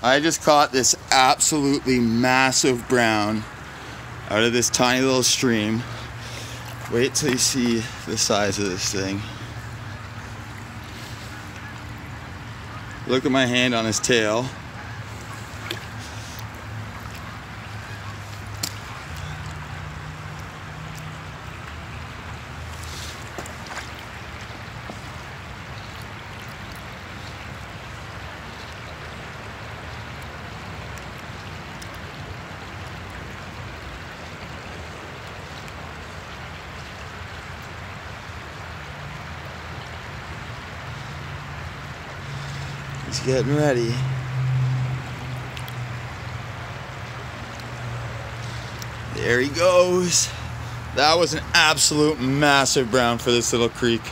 I just caught this absolutely massive brown out of this tiny little stream. Wait till you see the size of this thing. Look at my hand on his tail. He's getting ready. There he goes. That was an absolute massive brown for this little creek.